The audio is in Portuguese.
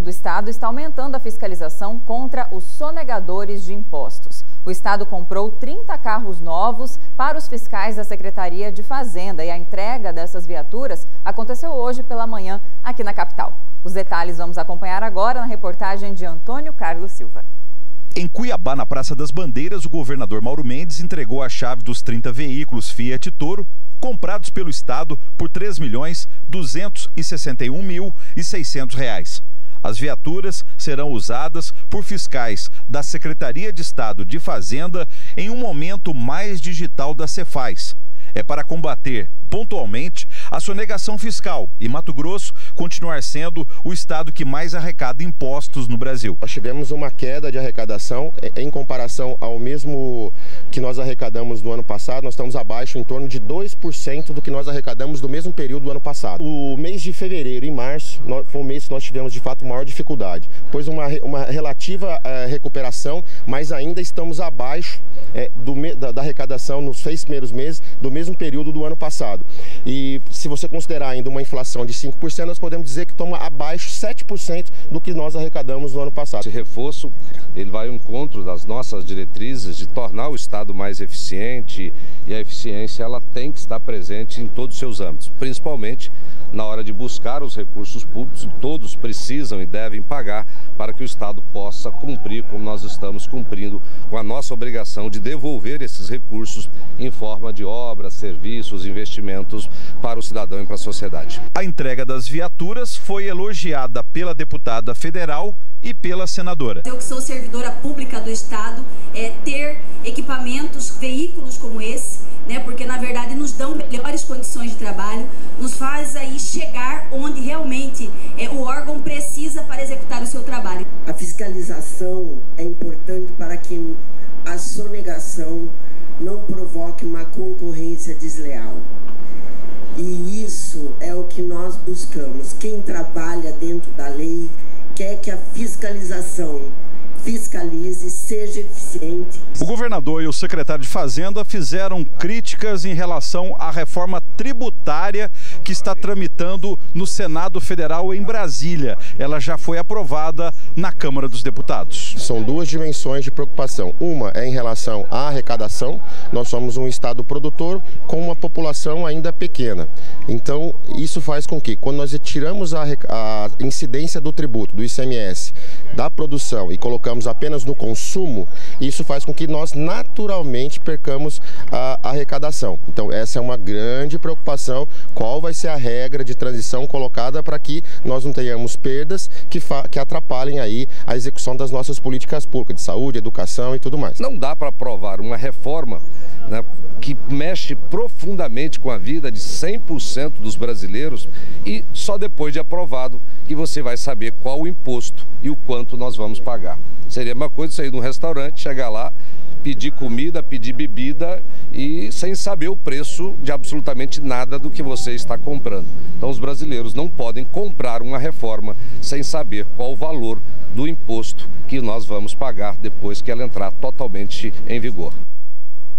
do Estado está aumentando a fiscalização contra os sonegadores de impostos. O Estado comprou 30 carros novos para os fiscais da Secretaria de Fazenda e a entrega dessas viaturas aconteceu hoje pela manhã aqui na capital. Os detalhes vamos acompanhar agora na reportagem de Antônio Carlos Silva. Em Cuiabá, na Praça das Bandeiras, o governador Mauro Mendes entregou a chave dos 30 veículos Fiat Toro comprados pelo Estado por R$ 3 milhões 261 mil 600 reais. As viaturas serão usadas por fiscais da Secretaria de Estado de Fazenda em um momento mais digital da Cefaz. É para combater pontualmente a sonegação fiscal e Mato Grosso continuar sendo o estado que mais arrecada impostos no Brasil. Nós tivemos uma queda de arrecadação em comparação ao mesmo que nós arrecadamos no ano passado, nós estamos abaixo em torno de 2% do que nós arrecadamos do mesmo período do ano passado. O mês de fevereiro e março foi o mês que nós tivemos de fato maior dificuldade, pois uma, uma relativa uh, recuperação, mas ainda estamos abaixo uh, do, da, da arrecadação nos seis primeiros meses do mesmo período do ano passado. E se você considerar ainda uma inflação de 5%, nós podemos dizer que toma abaixo 7% do que nós arrecadamos no ano passado. Esse reforço ele vai ao encontro das nossas diretrizes de tornar o Estado mais eficiente e a eficiência ela tem que estar presente em todos os seus âmbitos, principalmente na hora de buscar os recursos públicos, todos precisam e devem pagar para que o Estado possa cumprir como nós estamos cumprindo com a nossa obrigação de devolver esses recursos em forma de obras, serviços, investimentos para o cidadão e para a sociedade. A entrega das viaturas foi elogiada pela deputada federal e pela senadora. Eu que sou servidora pública do Estado, é, ter equipamentos, veículos como esse, né, porque na verdade nos dão melhores condições de trabalho, nos faz aí chegar onde realmente é, o órgão precisa para executar o seu trabalho. A fiscalização é importante para que a sonegação não provoque uma concorrência desleal. E isso é o que nós buscamos. Quem trabalha dentro da lei quer que a fiscalização fiscalize, seja eficiente. O governador e o secretário de Fazenda fizeram críticas em relação à reforma tributária que está tramitando no Senado Federal em Brasília. Ela já foi aprovada na Câmara dos Deputados. São duas dimensões de preocupação. Uma é em relação à arrecadação. Nós somos um estado produtor com uma população ainda pequena. Então, isso faz com que, quando nós retiramos a, a incidência do tributo, do ICMS, da produção e colocamos apenas no consumo, isso faz com que nós naturalmente percamos a arrecadação. Então, essa é uma grande preocupação. Qual vai ser a regra de transição colocada para que nós não tenhamos perdas que, que atrapalhem aí a execução das nossas políticas públicas de saúde, educação e tudo mais. Não dá para aprovar uma reforma né, que mexe profundamente com a vida de 100% dos brasileiros e só depois de aprovado que você vai saber qual o imposto e o quanto nós vamos pagar. Seria uma coisa sair de um restaurante, chegar lá, pedir comida, pedir bebida e sem saber o preço de absolutamente nada do que você está comprando. Então os brasileiros não podem comprar uma reforma sem saber qual o valor do imposto que nós vamos pagar depois que ela entrar totalmente em vigor.